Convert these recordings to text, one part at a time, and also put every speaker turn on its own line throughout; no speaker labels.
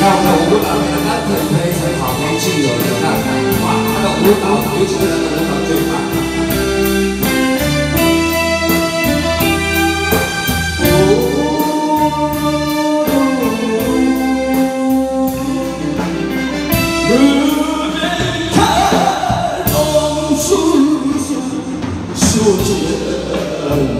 theo đầu lúc đó là các thầy thầy sẽ học ngay chi rồi được là cái quả đầu lúc đó cái chữ là lúc đó chơi phải
Oh,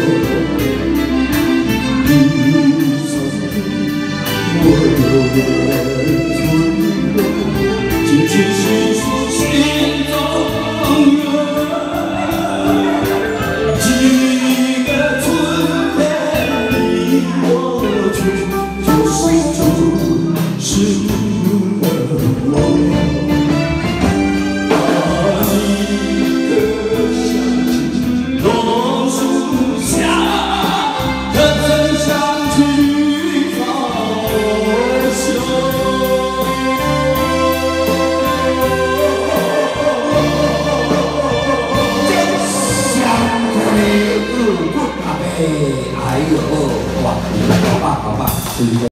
哎呦，哇，好棒好棒！